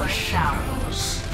the shadows.